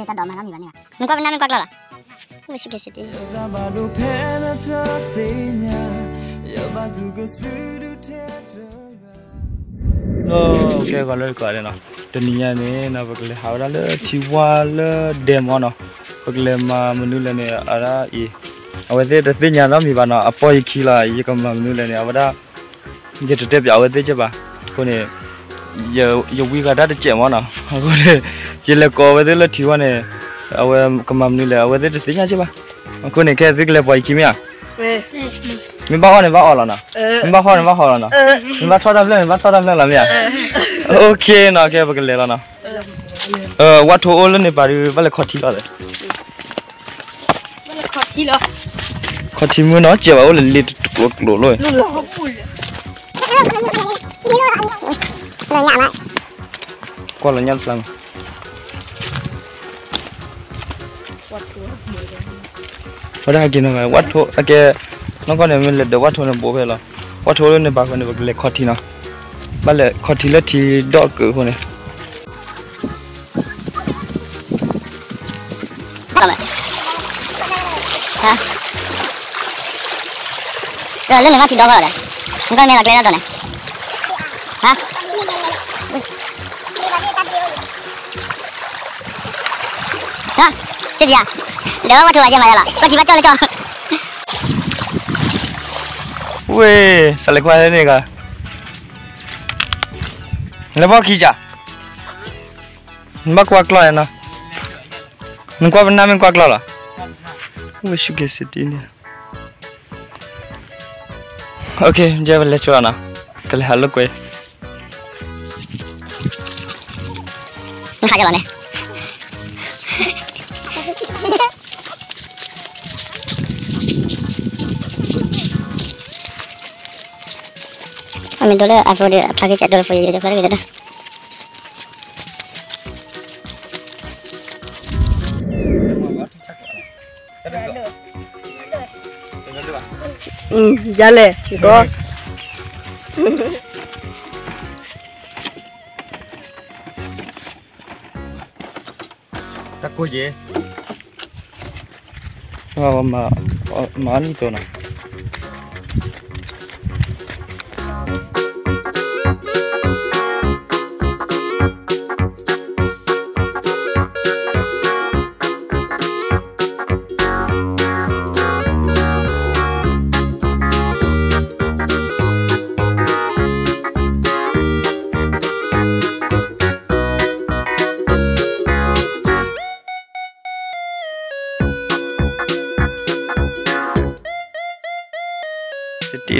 နေကတ်တော့မှာငါမိပါနေတာမကွာမနာမကွာကလာဟုတ်ရှိပြစစ်တယ်โอเคก็เลยก็ได้เนาะตะนี้เนี่ยนะบักเลยหาละทีวาละเดมเนาะบักเลยมามนุละเนี่ยอะราอีအဝဲတဲ့တင်ညာတော့မိပါနော်အပေါ်ခီလာရေကမ္ဘာမနုလည်းနေအဝဒညစ်တဲ့ပြအဝဲတဲ့ချက်ပါခုနေ giờ giờ quy cả đất chè món nào? Có thể chỉ là có với thế là thiếu này. À, ông em cầm mầm như là ông ấy rất tính chứ ba cô à, này cái rất là vay kim à? Mình bao này bao là nào? Mình bao này bao là nào? Mình bao thoát đâm lên mình bao thoát đâm lên làm gì à? Ok nào cái bậc lề là nào? Ờ quát thua lên này bà đi vắt là khó thi rồi. Khó thi rồi khó thi mới nói chuyện bảo là liệt cuộc lỗ rồi lỗ lỗ Rồi nhảm lại Con là nhân lần Ở đây kia này, quát thô, À kia Nó có này mình lật được quát thô nó bố về là Quát thua lên bà con được lệ khó thì nó Bà lệ khó thì lật thì đọ cử hồ này. Hả? Rồi lên này quát thì đo vào đây. Không có nên là cái đó này. đó chết gì à. Đỡ bắt chuột cho mày là bắt chỉ bắt cho nó cho. Ui sao lại qua thế này cả lấy bao kia chả? Bắt qua lo nó. Mình qua bên nam mình qua cái là ui sao cái gì thế này ok giờ mình lấy chuột nào. Cái này hello quay mình khai cho bạn min dulu aku di plug chat dulu video plug gitu dah Ừ, ra lệ, có. Ừ. Các cô gì? Ờ, mà mà mà ăn chỗ nào?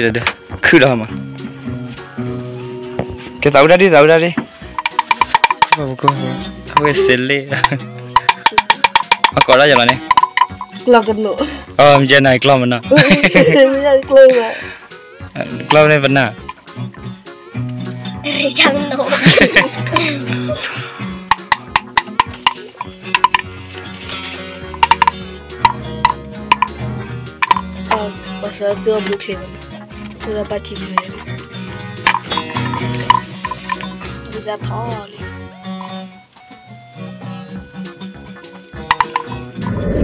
gì đây? Đây cứ đó mà. Cái tàu ra đi tàu ra đi. Không có không có xịn lì mà có ra giờ này, nè lo cần nữa. Ờ giờ này lo mình nè lo này vẫn nè chẳng nổ Nossa, eu amo o clima. คือระบาดทิ้งเลยดูแลพ่อเลย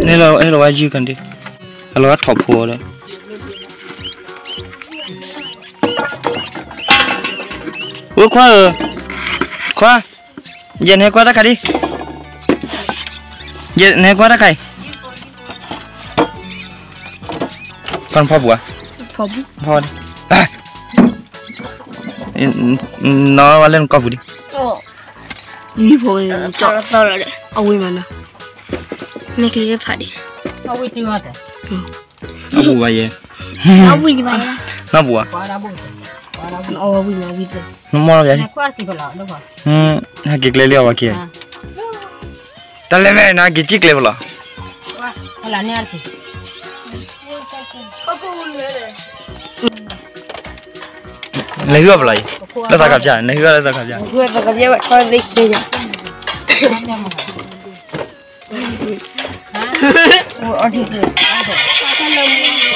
นี่เรานี่เราว่ายืกันดิเราว่าถอดพัวเลยอุ้ยคว้าเออคว้าเย็นให้คว้าตะไคดิเย็นให้คว้าตะไคก่อนพ่อบัวพ่อพ่อ nó vào lên con phủ đi. Đi thôi cho tao là đấy ông ấy mà nè mẹ kia phải đi. Ông ấy tiêu hết nó bù vậy. Nó bù gì vậy nó bù à nó bù. Nó bù ờ, nó mua vậy ừ hai kịch lấy liều à kia. Ta lấy mẹ nó cái chích lấy vào là là nè नहीं हुआ भलाई लता कब जाए नहीं हुआ लता कब जाए हुआ लता कब जाए बट कौन देख दे जा और ठीक है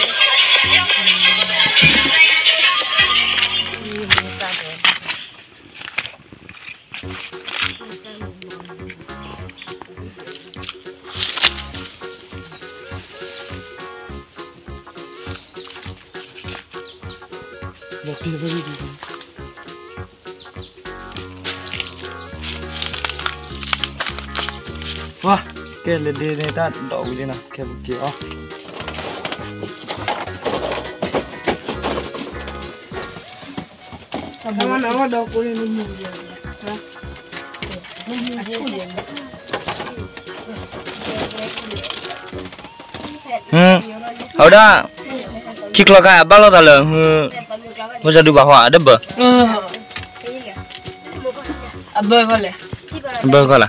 cái lên đi này ta đổ đi nào, cái bút kia. Sama nama dah boleh nemu dia. Ha? Aku dia. Ừ, hậu đó chỉ là cái bao lâu là ừ, bây giờ đi bảo hỏa đất bờ Abah boleh. bờ coi là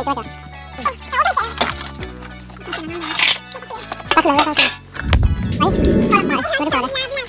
给九块九哦好我给你剪一下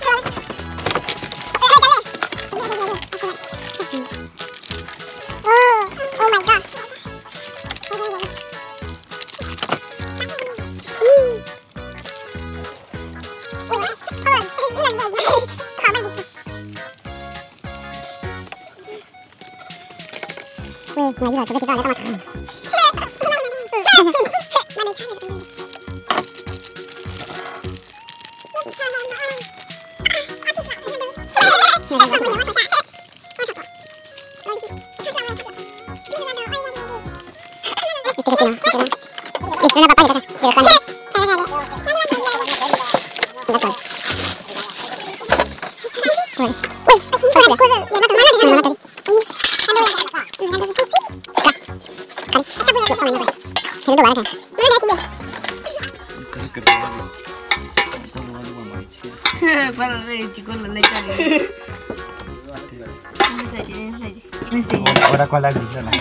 Para leche, con la leche. Ahora con la grillona.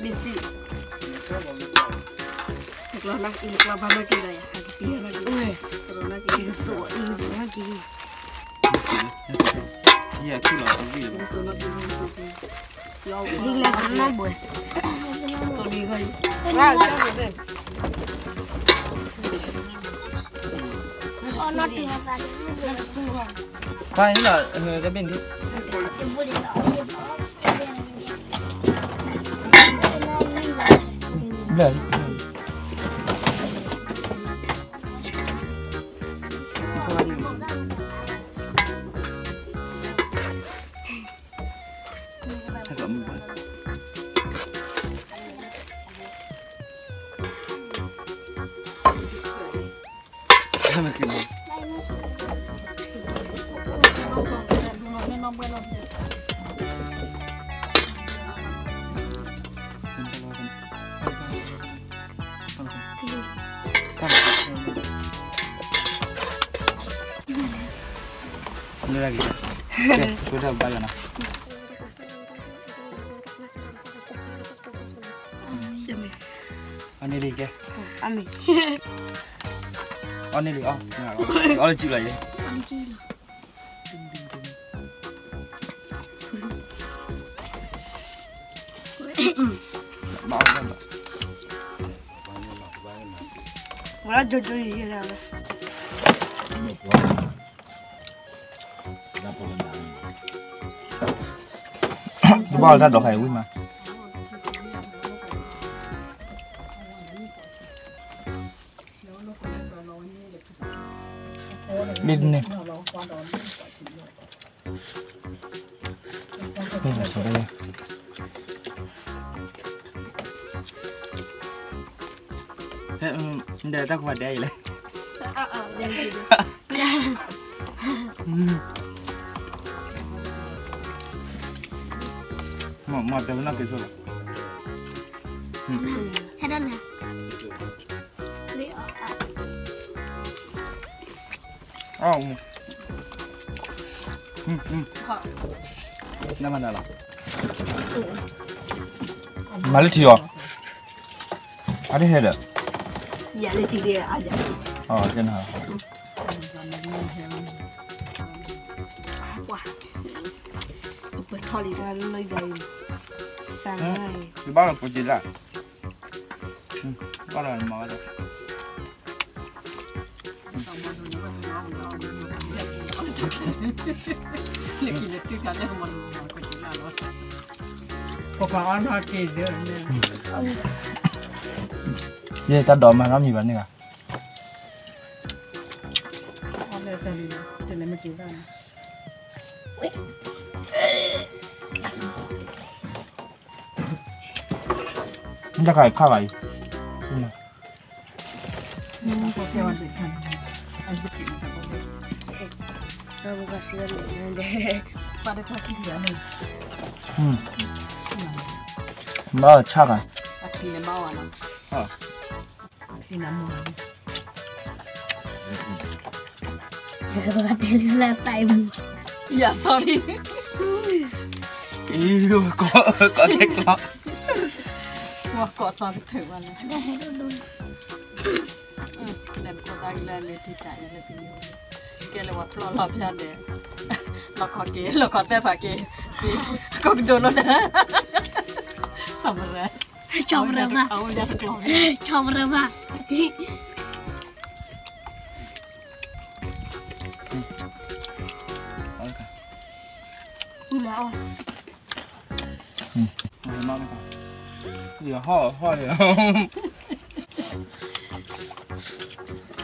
Bisi. Kalau nak, kalau bapak kira ya, kira lagi. Kalau nak kira tu, kira lagi. Iya, aku lah, aku lah. Kalau nak ini tu. Ini lagi nak buat. Kalau ni kan. Wah, jangan deh. Khoan, là cái bên đi. Đây. Déjame que no. lagi. Sudah bayar nah. Ani dik ya. Ani. Anh đi đi. Ờ, ngạc. Ờ, chịu lại vậy. Bảo ra bảo. Wala jojo ni dia dah. Bảo ra đổ hải quy mà. Đi nè. Đây là chỗ đây. Ừ, để ta vào đây lại. Mà mà tao nó cái số အောင်းဟွန်းဟွန်းနမနာလာမလတီရောအရင်ဟဲ့လားရလေတီရအားကြဟောကျန်ဟာဝါဘယ်ထော်လီလာလိုက်ကြရင်ဆန်နိုင်ဒီဘာလို့ပူကြည့်လားဘာလို့မှာလဲ Ye ta đỏ mà nó gì vậy nè. Chúng ta phải khai vậy. Ừ. Ừ. Terima kasih deh. Pada kaki dia nih. Hmm. Mau cara? Aku ini mau anak. Oh. Ini mau. Jangan berhati lah time. Ya sorry. Yêu có có thích lắm. Wow, có sao thử mà. Đây, đây, đây. Đẹp của anh để thì chạy lên kia là một lo lo bây giờ lo có kia lo có tay phải kia si con đồ nó đó xong rồi chồng rồi mà chồng rồi mà đi là ôi ừ. Nó gì à? ho à? ho gì không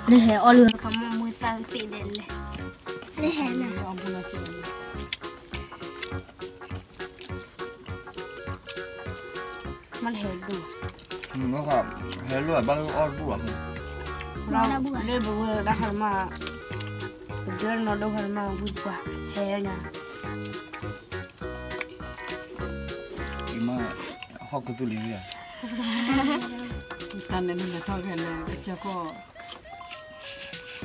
để hè o lừa spindel. Det händer. Man häller då. Mm, nó gặp hết rồi bao ớt buộc nó lên bùa đã hả mà đưa nó đâu hả mà vui quá hè nha mà học cái tu lý à การเงินมันจะเท่ากันเลยจะก็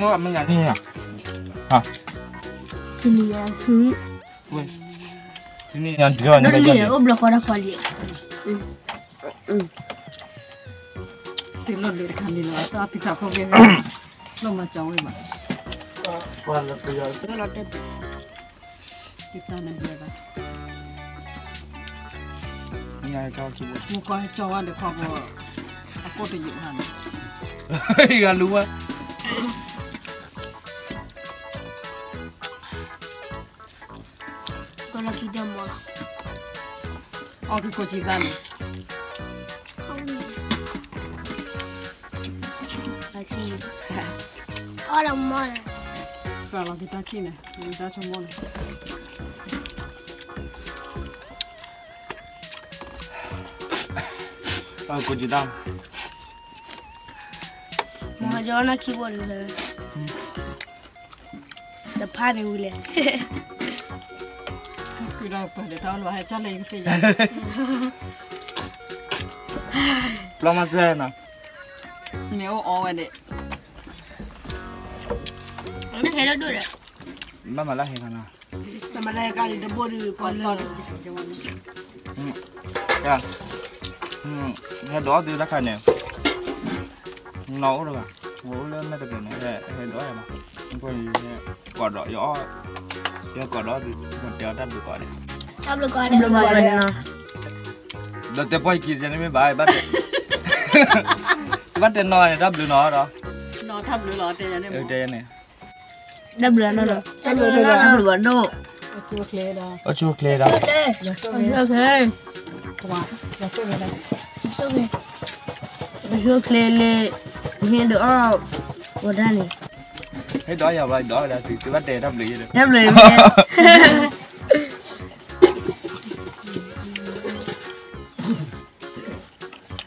đúng không? Mình nhắn gì nhỉ? À. Thì à, là thứ. Ui. Thì mình nhắn thứ này. Nó lìa, ôm là khó đã khó lìa. Ừ. Ừ. Thì nó lìa khăn đi nó, ta thì thả không biết. Nó mà cháu ấy mà. Qua là bây giờ. Nó là tên. Thì ta nên bây giờ. Nhà cho chú bố. Mua coi cho ăn được không? À, cô thì dịu hẳn. Gần đúng không? 어릴 거지 이거 맛있는데 Hola, mona. Claro, que está china, que está chumona. 아, 거지다. 엄마 전화 키워줄래? 나 파는 울래. คือเราเปิดเดี๋ยวเราลวให้เจ้าเลยสิเรามาเซ่นะเนี่ยโอ้วันเด็กนี่เห็นแล้วด้วยเลยมามาละเห็นกันนะมามาละกันเดี๋ยวบ่ดูปอนเลยจ้ะอืมเห็นดอดูละกันเนี่ยน้องด้วยป่ะโหเล่นไม่ตะเกียงเนี่ยเห็นดออะไรมาก็มีกอดดอกย่อ mình còn đó thì Tiyo kodo di tiyo tab di kore. Tab di kore. Tab di kore na. Đó tiyo poi kiri nên mi bai bắt. Bắt tiyo no này tab di no đó. No tab di lo tiyo jani. Ừ tiyo jani. Tab di no đó. Tab di no. Tab di no. Ở chua kle đó. Ở chua kle đó. Ở chua kle. Ở chua kle. Ở chua kle le. Hiện được ở. Ở đây này. Thế đó giờ vậy đó là từ từ bắt đề đắp lì rồi. Em lời mẹ.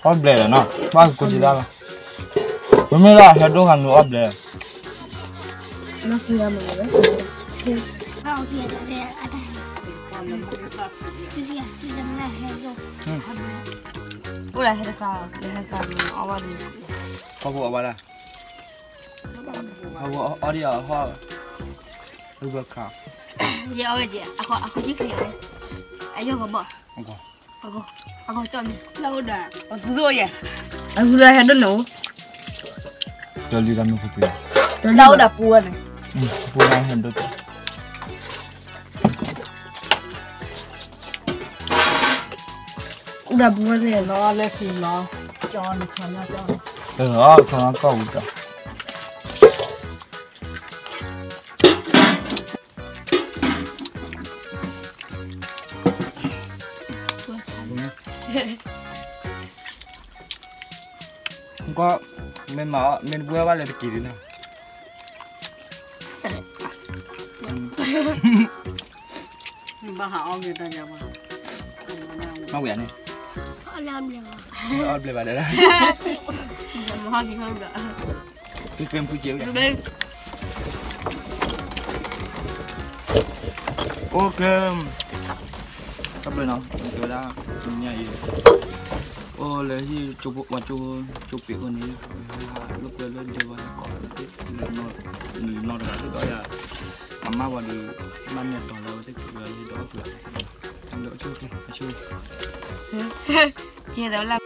Ấp lì rồi nó. Ba cái gì đó. Bữa nay là hết đồ hàng nữa ấp lì. Nó kia mà đấy. Vào kia để để ở đây. Đâm rồi. Ủa là hết cả, hết cả nó vào đi. Có vụ ở đi ở hoa. Được được cả. Giờ ơi chị, aku aku chỉ kia. Ayo kau. Không có. anh aku cho. Lâu dah. Ở rồi à? anh rồi hết đâu nấu. Cho đi làm cái gì? Đâu đã buồn buồn anh vụ được. Đã buồn rồi nó lên thì nó cho nó cho nó rồi Ừ, đó, có cả. Mình mở mình vừa bắt là kỳ đi nào? Ba họ người ta nhà mà mau Alam dia. ớt lên vào đây đó cái kem cứ chiếu vậy. Đây. ok. Sắp lên nào từ ra nhảy ô lấy gì chụp bộ, mà chụp chụp việc còn đi lúc lên lên chơi vào có cái nó nó là cái đó là mà mama vào được mang nhật toàn là cái là gì đó cửa trong đỡ chưa kìa chưa. Chia đó là